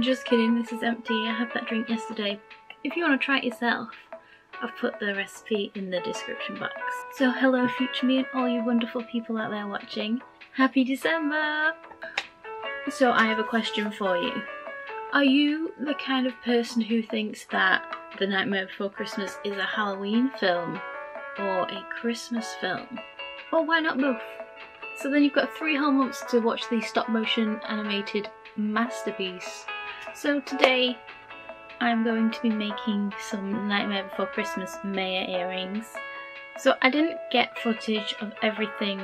Just kidding, this is empty. I had that drink yesterday. If you want to try it yourself, I've put the recipe in the description box. So hello future me and all you wonderful people out there watching. Happy December! So I have a question for you. Are you the kind of person who thinks that The Nightmare Before Christmas is a Halloween film or a Christmas film? Or why not both? So then you've got three whole months to watch the stop motion animated masterpiece. So today I'm going to be making some Nightmare Before Christmas Mayor earrings. So I didn't get footage of everything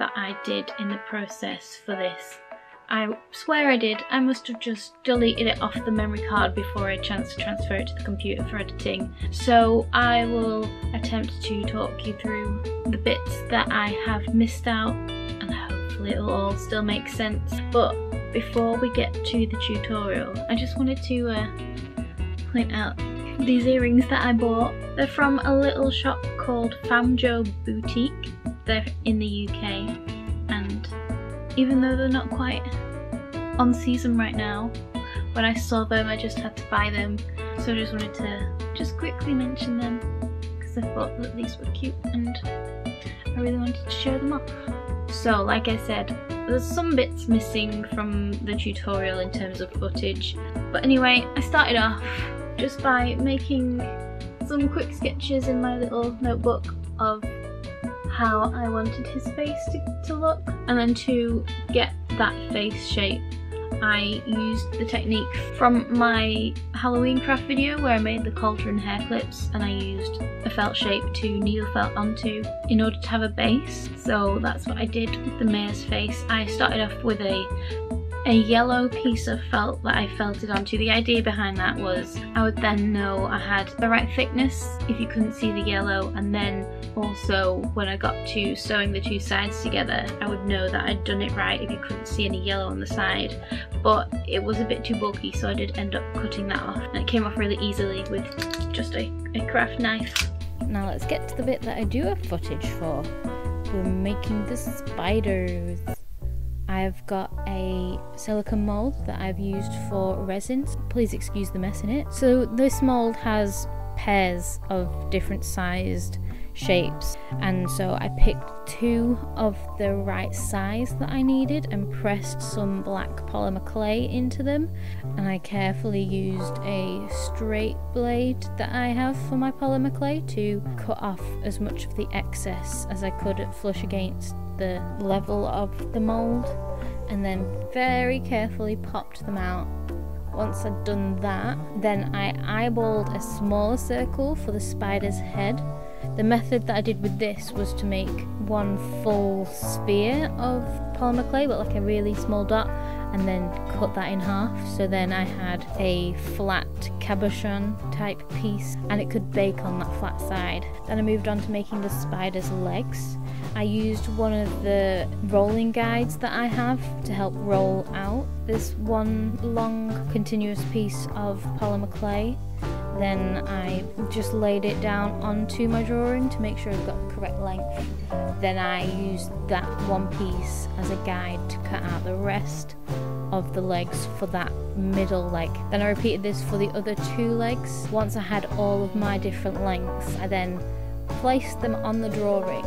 that I did in the process for this. I swear I did, I must have just deleted it off the memory card before I had a chance to transfer it to the computer for editing. So I will attempt to talk you through the bits that I have missed out and hopefully it'll all still make sense. But before we get to the tutorial, I just wanted to uh, point out these earrings that I bought. They're from a little shop called Famjo Boutique. They're in the UK and even though they're not quite on season right now, when I saw them I just had to buy them so I just wanted to just quickly mention them because I thought that these were cute and I really wanted to show them off. So like I said, there's some bits missing from the tutorial in terms of footage. But anyway I started off just by making some quick sketches in my little notebook of how I wanted his face to, to look and then to get that face shape I used the technique from my Halloween craft video where I made the cauldron hair clips and I used a felt shape to needle felt onto in order to have a base so that's what I did with the mayor's face. I started off with a a yellow piece of felt that I felted onto. The idea behind that was I would then know I had the right thickness if you couldn't see the yellow and then also when I got to sewing the two sides together I would know that I'd done it right if you couldn't see any yellow on the side but it was a bit too bulky so I did end up cutting that off and it came off really easily with just a, a craft knife. Now let's get to the bit that I do have footage for. We're making the spiders. I've got a silicone mold that I've used for resins. Please excuse the mess in it. So this mold has pairs of different sized shapes and so I picked two of the right size that I needed and pressed some black polymer clay into them and I carefully used a straight blade that I have for my polymer clay to cut off as much of the excess as I could flush against the level of the mould and then very carefully popped them out. Once I'd done that, then I eyeballed a smaller circle for the spider's head. The method that I did with this was to make one full sphere of polymer clay, but like a really small dot, and then cut that in half. So then I had a flat cabochon type piece, and it could bake on that flat side. Then I moved on to making the spider's legs. I used one of the rolling guides that I have to help roll out this one long continuous piece of polymer clay. Then I just laid it down onto my drawing to make sure I've got the correct length. Then I used that one piece as a guide to cut out the rest of the legs for that middle leg. Then I repeated this for the other two legs. Once I had all of my different lengths, I then placed them on the drawing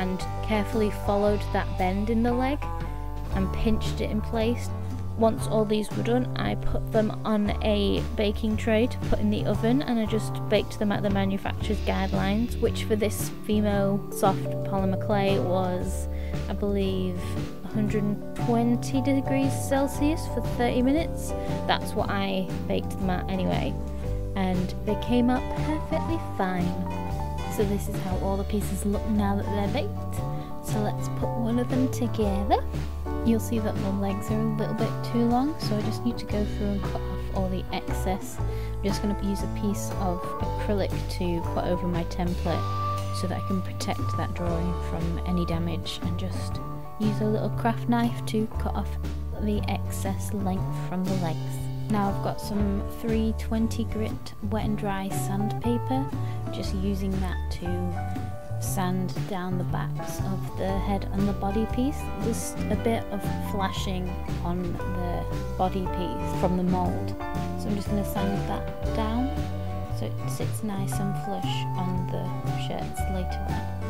and carefully followed that bend in the leg and pinched it in place. Once all these were done, I put them on a baking tray to put in the oven and I just baked them at the manufacturer's guidelines, which for this Fimo soft polymer clay was, I believe, 120 degrees Celsius for 30 minutes. That's what I baked them at anyway. And they came up perfectly fine. So this is how all the pieces look now that they're baked. So let's put one of them together. You'll see that the legs are a little bit too long, so I just need to go through and cut off all the excess. I'm just going to use a piece of acrylic to put over my template so that I can protect that drawing from any damage and just use a little craft knife to cut off the excess length from the legs. Now I've got some 320 grit wet and dry sandpaper, just using that to sand down the backs of the head and the body piece. Just a bit of flashing on the body piece from the mould. So I'm just going to sand that down so it sits nice and flush on the shirts later on.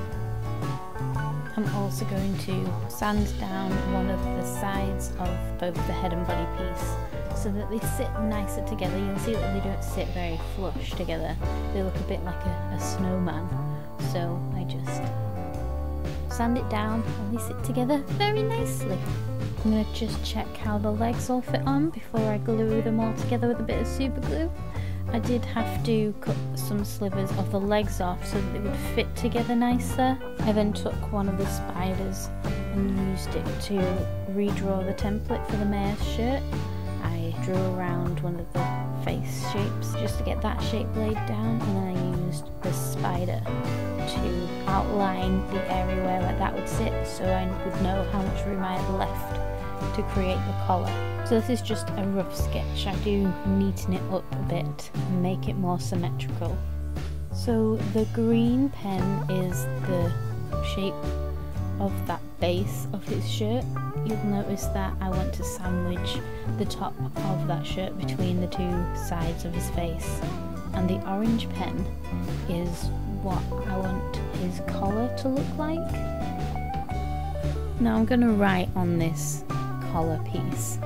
I'm also going to sand down one of the sides of both the head and body piece so that they sit nicer together. You'll see that they don't sit very flush together. They look a bit like a, a snowman. So I just sand it down and they sit together very nicely. I'm going to just check how the legs all fit on before I glue them all together with a bit of super glue. I did have to cut some slivers of the legs off so that they would fit together nicer. I then took one of the spiders and used it to redraw the template for the mayor's shirt drew around one of the face shapes just to get that shape laid down and then I used the spider to outline the area where that would sit so I would know how much room I had left to create the collar. So this is just a rough sketch. I do neaten it up a bit and make it more symmetrical. So the green pen is the shape of that base of his shirt, you'll notice that I want to sandwich the top of that shirt between the two sides of his face. And the orange pen is what I want his collar to look like. Now I'm going to write on this collar piece,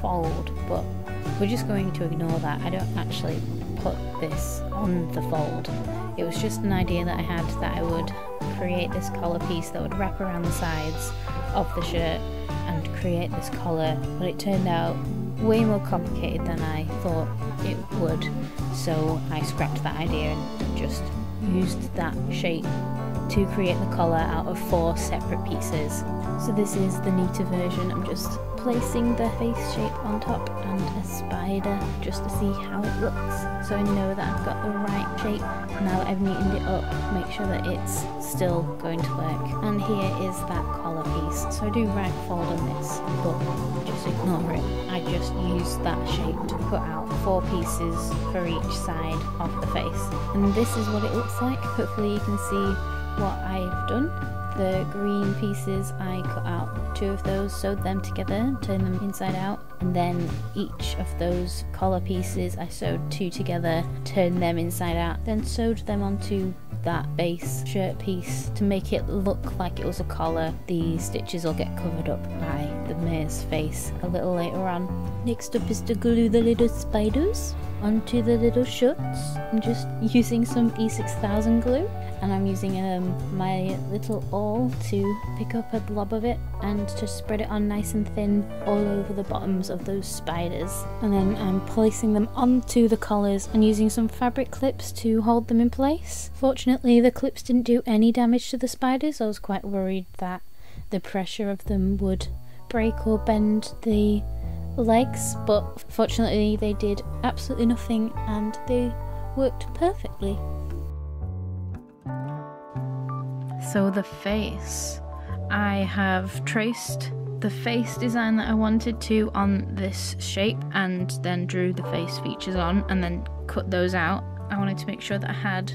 fold, but we're just going to ignore that. I don't actually put this on the fold. It was just an idea that I had that I would create this collar piece that would wrap around the sides of the shirt and create this collar, but it turned out way more complicated than I thought it would. So I scrapped that idea and just used that shape to create the collar out of four separate pieces. So this is the neater version. I'm just placing the face shape on top and a spider just to see how it looks. So I know that I've got the right shape. Now that I've neatened it up make sure that it's still going to work. And here is that collar piece. So I do right fold on this but just ignore it. I just use that shape to put out four pieces for each side of the face. And this is what it looks like. Hopefully you can see what I've done. The green pieces I cut out two of those sewed them together turned them inside out and then each of those collar pieces I sewed two together turned them inside out then sewed them onto that base shirt piece to make it look like it was a collar. The stitches will get covered up by the mayor's face a little later on. Next up is to glue the little spiders onto the little shirts. I'm just using some E6000 glue and I'm using um, my little awl to pick up a blob of it and to spread it on nice and thin all over the bottoms of those spiders and then I'm placing them onto the collars and using some fabric clips to hold them in place. Fortunately the clips didn't do any damage to the spiders I was quite worried that the pressure of them would break or bend the legs but fortunately they did absolutely nothing and they worked perfectly. So the face, I have traced the face design that I wanted to on this shape and then drew the face features on and then cut those out. I wanted to make sure that I had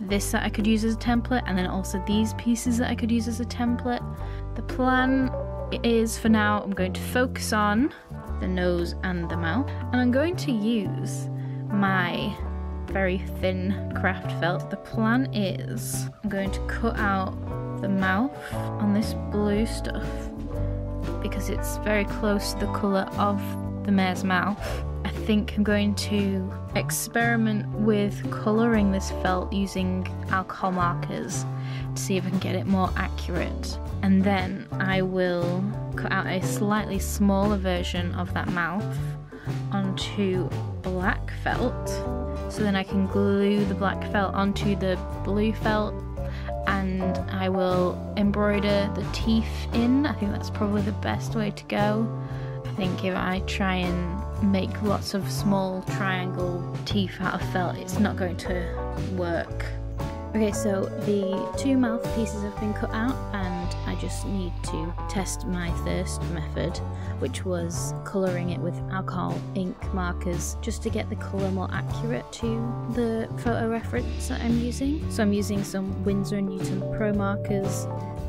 this that I could use as a template and then also these pieces that I could use as a template. The plan is for now I'm going to focus on the nose and the mouth and I'm going to use my very thin craft felt. The plan is I'm going to cut out the mouth on this blue stuff because it's very close to the colour of the mayor's mouth. I think I'm going to experiment with colouring this felt using alcohol markers to see if I can get it more accurate. And then I will cut out a slightly smaller version of that mouth onto black felt so then I can glue the black felt onto the blue felt and I will embroider the teeth in. I think that's probably the best way to go. I think if I try and make lots of small triangle teeth out of felt, it's not going to work. Okay, so the two mouth pieces have been cut out just need to test my first method, which was colouring it with alcohol ink markers just to get the colour more accurate to the photo reference that I'm using. So I'm using some Winsor & Newton Pro markers.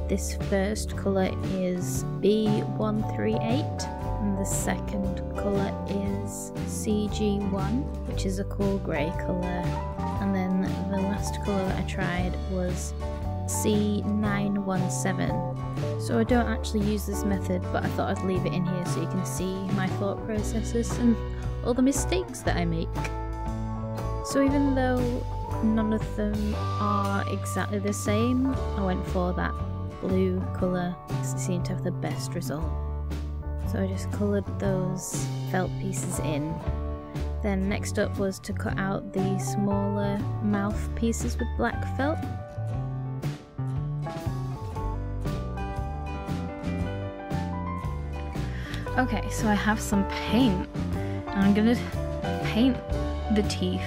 This first colour is B138 and the second colour is CG1 which is a cool grey colour and then the last colour I tried was C917 so I don't actually use this method but I thought I'd leave it in here so you can see my thought processes and all the mistakes that I make. So even though none of them are exactly the same I went for that blue colour because it seemed to have the best result. So I just coloured those felt pieces in. Then next up was to cut out the smaller mouth pieces with black felt. Okay, so I have some paint and I'm gonna paint the teeth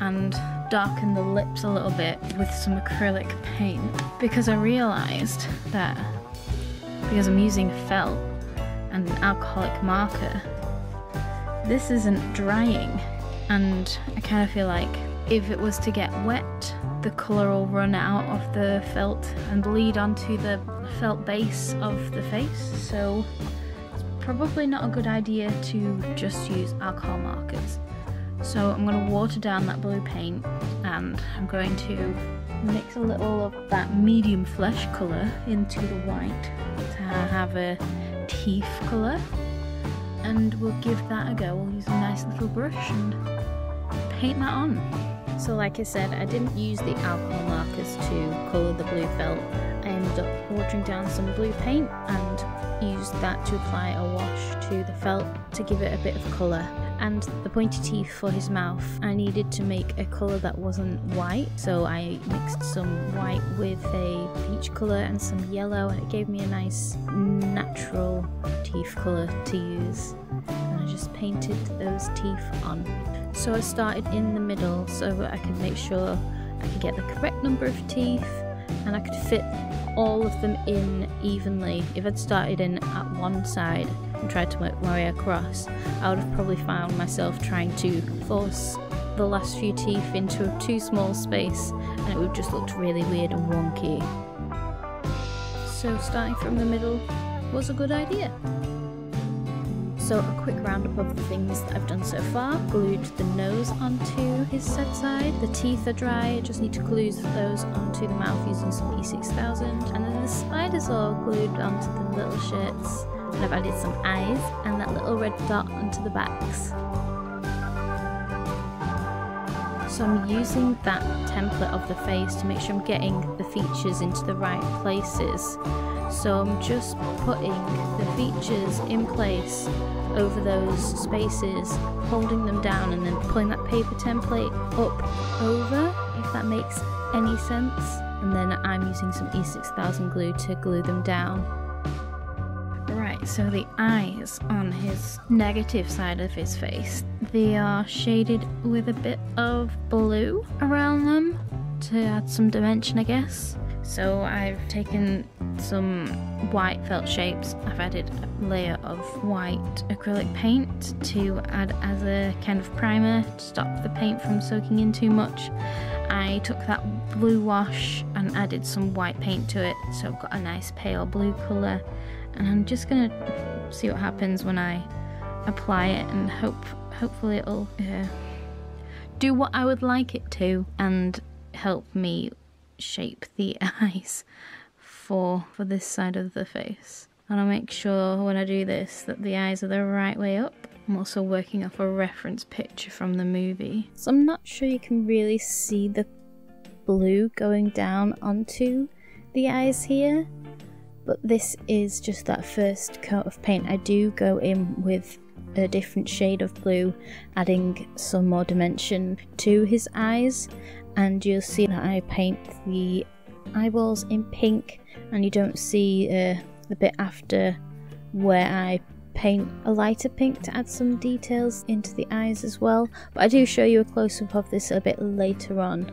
and darken the lips a little bit with some acrylic paint because I realised that because I'm using felt and an alcoholic marker. This isn't drying, and I kind of feel like if it was to get wet, the colour will run out of the felt and bleed onto the felt base of the face, so probably not a good idea to just use alcohol markers. So I'm going to water down that blue paint and I'm going to mix a little of that medium flesh colour into the white to have a teeth colour and we'll give that a go. We'll use a nice little brush and paint that on. So like I said, I didn't use the alcohol markers to colour the blue felt. I ended up watering down some blue paint and used that to apply a wash to the felt to give it a bit of colour and the pointy teeth for his mouth. I needed to make a colour that wasn't white, so I mixed some white with a peach colour and some yellow, and it gave me a nice natural teeth colour to use. And I just painted those teeth on. So I started in the middle so I could make sure I could get the correct number of teeth and I could fit all of them in evenly. If I'd started in at one side and tried to work my way across, I would have probably found myself trying to force the last few teeth into a too small space and it would have just looked really weird and wonky. So starting from the middle was a good idea. So a quick roundup of the things that I've done so far. Glued the nose onto his set side. The teeth are dry, just need to glue those onto the mouth using some E6000. And then the spiders are glued onto the little shirts. And I've added some eyes and that little red dot onto the backs. So I'm using that template of the face to make sure I'm getting the features into the right places. So I'm just putting the features in place over those spaces, holding them down and then pulling that paper template up over, if that makes any sense. And then I'm using some E6000 glue to glue them down. So the eyes on his negative side of his face, they are shaded with a bit of blue around them to add some dimension, I guess. So I've taken some white felt shapes. I've added a layer of white acrylic paint to add as a kind of primer to stop the paint from soaking in too much. I took that blue wash and added some white paint to it so I've got a nice pale blue colour and I'm just gonna see what happens when I apply it and hope hopefully it'll uh, do what I would like it to and help me shape the eyes for for this side of the face. And I'll make sure when I do this that the eyes are the right way up. I'm also working off a reference picture from the movie. So I'm not sure you can really see the blue going down onto the eyes here. But this is just that first coat of paint. I do go in with a different shade of blue, adding some more dimension to his eyes. And you'll see that I paint the eyeballs in pink and you don't see uh, the bit after where I paint a lighter pink to add some details into the eyes as well. But I do show you a close-up of this a bit later on.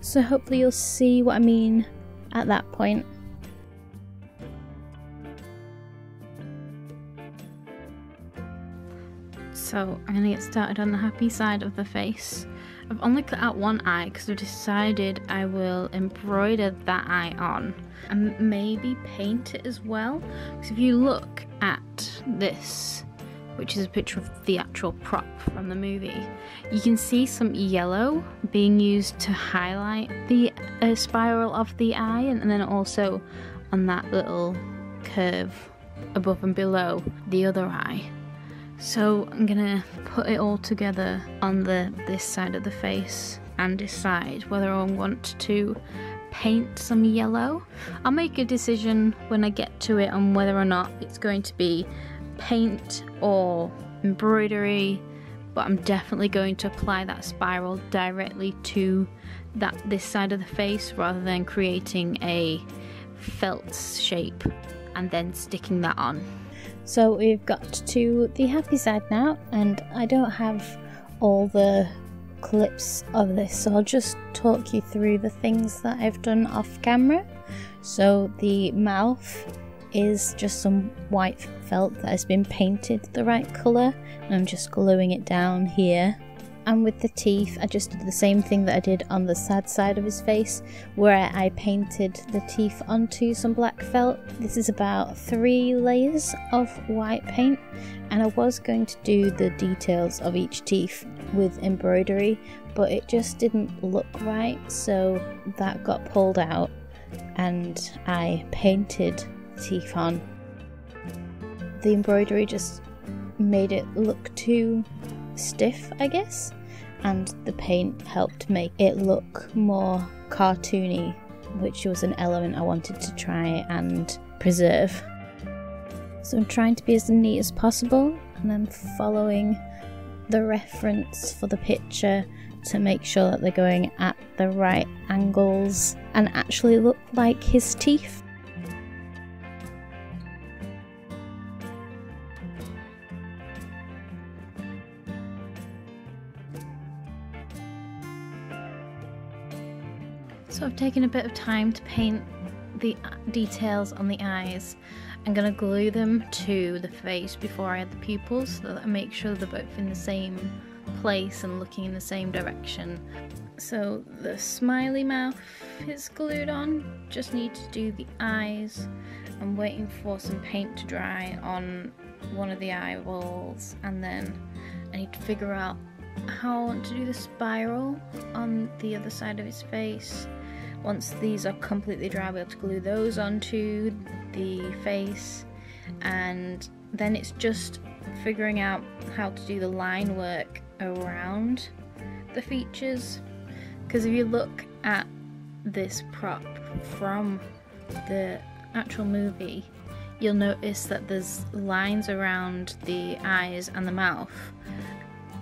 So hopefully you'll see what I mean at that point So I'm to get started on the happy side of the face. I've only cut out one eye because I've decided I will embroider that eye on and maybe paint it as well. Because if you look at this, which is a picture of the actual prop from the movie, you can see some yellow being used to highlight the uh, spiral of the eye and then also on that little curve above and below the other eye. So I'm gonna put it all together on the this side of the face and decide whether I want to paint some yellow. I'll make a decision when I get to it on whether or not it's going to be paint or embroidery but I'm definitely going to apply that spiral directly to that this side of the face rather than creating a felt shape and then sticking that on. So we've got to the happy side now, and I don't have all the clips of this, so I'll just talk you through the things that I've done off camera. So the mouth is just some white felt that has been painted the right colour, and I'm just gluing it down here and with the teeth I just did the same thing that I did on the sad side of his face where I painted the teeth onto some black felt. This is about three layers of white paint and I was going to do the details of each teeth with embroidery but it just didn't look right so that got pulled out and I painted teeth on. The embroidery just made it look too stiff, I guess, and the paint helped make it look more cartoony, which was an element I wanted to try and preserve. So I'm trying to be as neat as possible, and I'm following the reference for the picture to make sure that they're going at the right angles and actually look like his teeth. So I've taken a bit of time to paint the uh, details on the eyes. I'm going to glue them to the face before I add the pupils so that I make sure they're both in the same place and looking in the same direction. So the smiley mouth is glued on, just need to do the eyes. I'm waiting for some paint to dry on one of the eyeballs and then I need to figure out how I want to do the spiral on the other side of his face once these are completely dry, we'll able to glue those onto the face. And then it's just figuring out how to do the line work around the features. Because if you look at this prop from the actual movie you'll notice that there's lines around the eyes and the mouth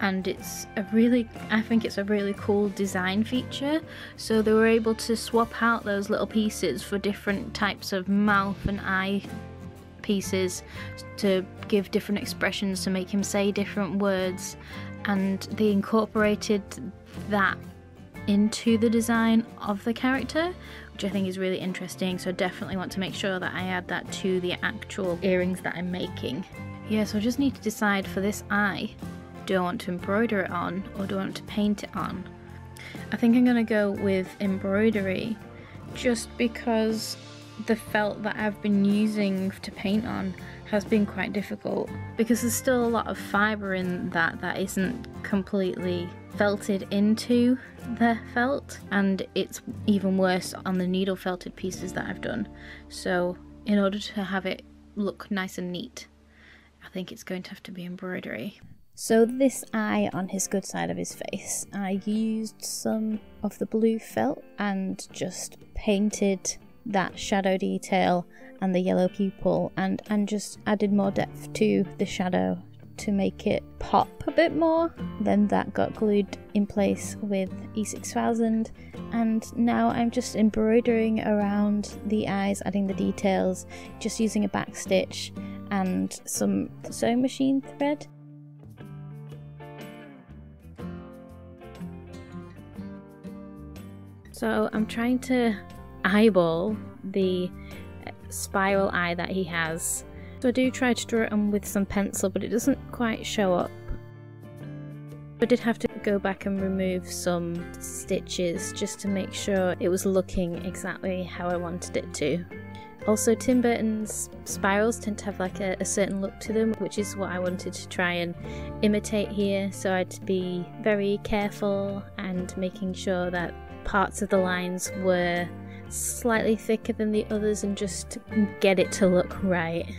and it's a really I think it's a really cool design feature. So they were able to swap out those little pieces for different types of mouth and eye pieces to give different expressions to make him say different words. And they incorporated that into the design of the character which I think is really interesting. So I definitely want to make sure that I add that to the actual earrings that I'm making. Yeah so I just need to decide for this eye do I want to embroider it on or do I want to paint it on? I think I'm going to go with embroidery just because the felt that I've been using to paint on has been quite difficult because there's still a lot of fibre in that that isn't completely felted into the felt and it's even worse on the needle felted pieces that I've done so in order to have it look nice and neat I think it's going to have to be embroidery. So this eye on his good side of his face, I used some of the blue felt and just painted that shadow detail and the yellow pupil and, and just added more depth to the shadow to make it pop a bit more. Then that got glued in place with E6000 and now I'm just embroidering around the eyes, adding the details, just using a back stitch and some sewing machine thread. So I'm trying to eyeball the spiral eye that he has. So I do try to draw it on with some pencil, but it doesn't quite show up I did have to go back and remove some stitches just to make sure it was looking exactly how I wanted it to. Also, Tim Burton's spirals tend to have like a, a, certain look to them, which is what I wanted to try and imitate here. So I'd be very careful and making sure that parts of the lines were slightly thicker than the others and just get it to look right.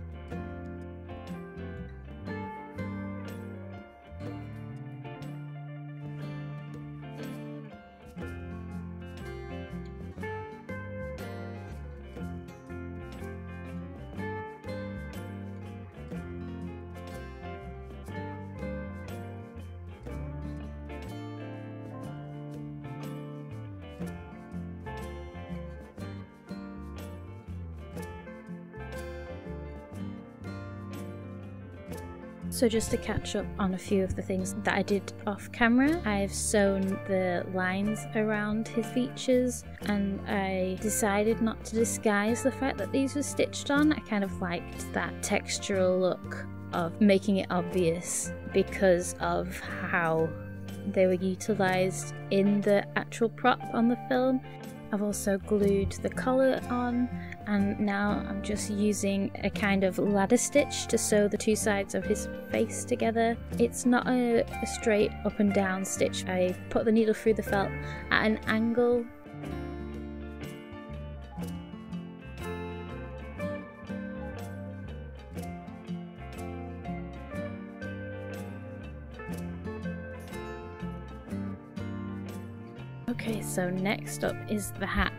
So just to catch up on a few of the things that I did off camera, I've sewn the lines around his features and I decided not to disguise the fact that these were stitched on. I kind of liked that textural look of making it obvious because of how they were utilised in the actual prop on the film. I've also glued the collar on and now I'm just using a kind of ladder stitch to sew the two sides of his face together. It's not a, a straight up and down stitch. I put the needle through the felt at an angle Okay, so next up is the hat.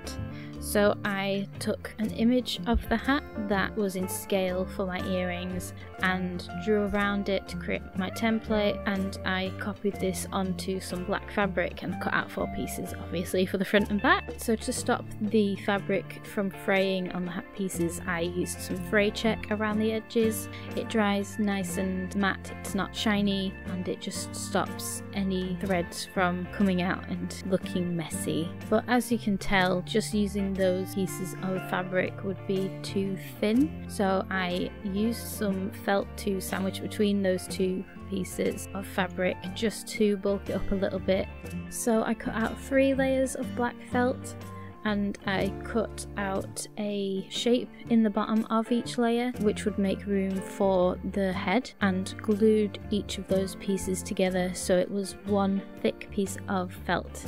So I took an image of the hat that was in scale for my earrings and drew around it to create my template and I copied this onto some black fabric and cut out four pieces obviously for the front and back. So to stop the fabric from fraying on the hat pieces I used some fray check around the edges. It dries nice and matte, it's not shiny and it just stops any threads from coming out and looking messy. But as you can tell just using those pieces of fabric would be too thin. So I used some felt to sandwich between those two pieces of fabric just to bulk it up a little bit. So I cut out three layers of black felt and I cut out a shape in the bottom of each layer which would make room for the head and glued each of those pieces together so it was one thick piece of felt.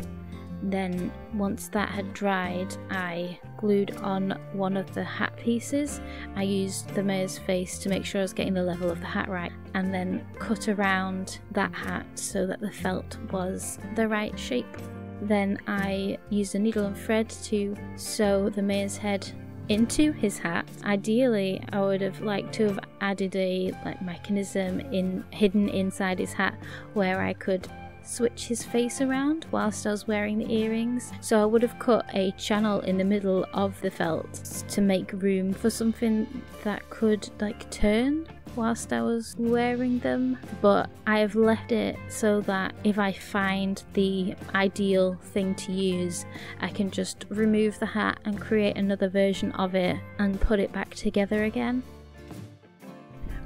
Then, once that had dried, I glued on one of the hat pieces. I used the mayor's face to make sure I was getting the level of the hat right, and then cut around that hat so that the felt was the right shape. Then I used a needle and thread to sew the mayor's head into his hat. Ideally, I would have liked to have added a like mechanism in hidden inside his hat where I could switch his face around whilst I was wearing the earrings. So I would have cut a channel in the middle of the felt to make room for something that could like turn whilst I was wearing them, but I have left it so that if I find the ideal thing to use, I can just remove the hat and create another version of it and put it back together again.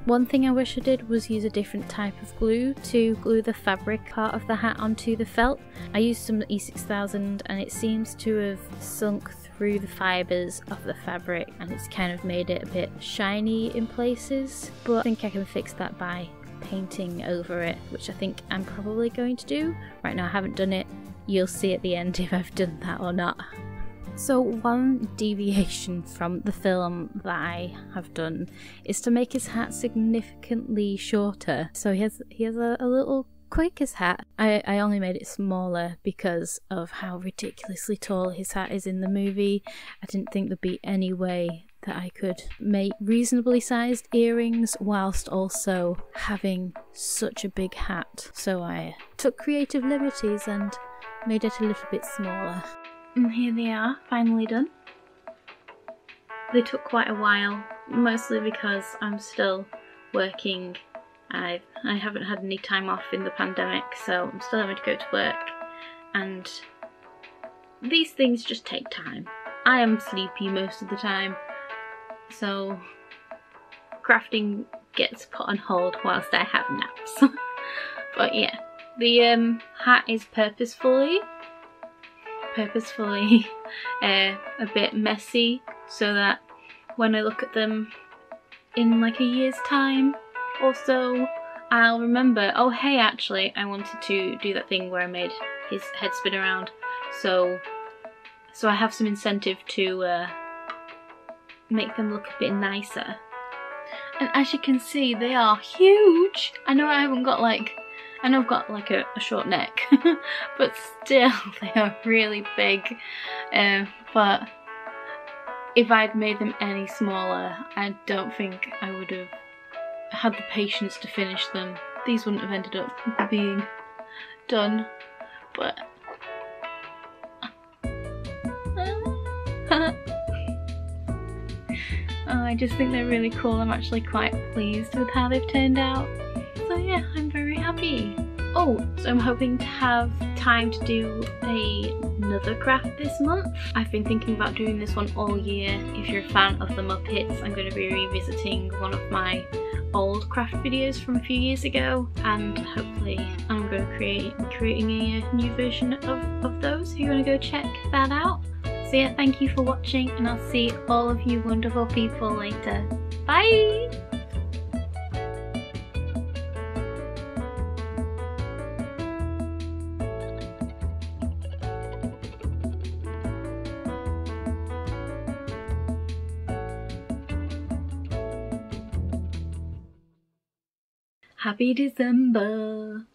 One thing I wish I did was use a different type of glue to glue the fabric part of the hat onto the felt. I used some E6000 and it seems to have sunk through the fibres of the fabric and it's kind of made it a bit shiny in places but I think I can fix that by painting over it which I think I'm probably going to do. Right now I haven't done it, you'll see at the end if I've done that or not. So, one deviation from the film that I have done is to make his hat significantly shorter. So he has he has a, a little Quakers hat. I, I only made it smaller because of how ridiculously tall his hat is in the movie. I didn't think there'd be any way that I could make reasonably sized earrings whilst also having such a big hat. So I took creative liberties and made it a little bit smaller. And here they are, finally done. They took quite a while, mostly because I'm still working. I I haven't had any time off in the pandemic, so I'm still having to go to work. And these things just take time. I am sleepy most of the time, so crafting gets put on hold whilst I have naps. but yeah, The um, hat is purposefully, purposefully uh, a bit messy so that when I look at them in like a year's time or so, I'll remember, oh hey actually I wanted to do that thing where I made his head spin around so so I have some incentive to uh, make them look a bit nicer. And as you can see they are huge! I know I haven't got like, I know I've got like a, a short neck but still they are really big uh, but if I'd made them any smaller I don't think I would have had the patience to finish them. These wouldn't have ended up being done, but I just think they're really cool. I'm actually quite pleased with how they've turned out. So yeah, I'm very happy. Oh, so I'm hoping to have time to do a, another craft this month. I've been thinking about doing this one all year. If you're a fan of the Muppets, I'm going to be revisiting one of my old craft videos from a few years ago and hopefully I'm going to create creating a new version of, of those. If you want to go check that out. So yeah, thank you for watching and I'll see all of you wonderful people later. Bye! Happy December!